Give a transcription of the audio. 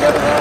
together now.